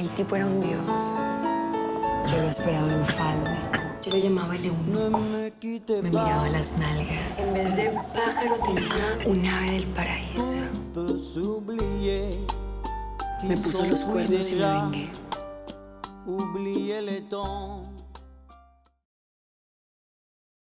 El tipo era un dios. Yo lo esperaba en falda. Yo lo llamaba el eunuco. Me miraba las nalgas. En vez de pájaro tenía un ave del paraíso. Me puso los cuernos y me vengué.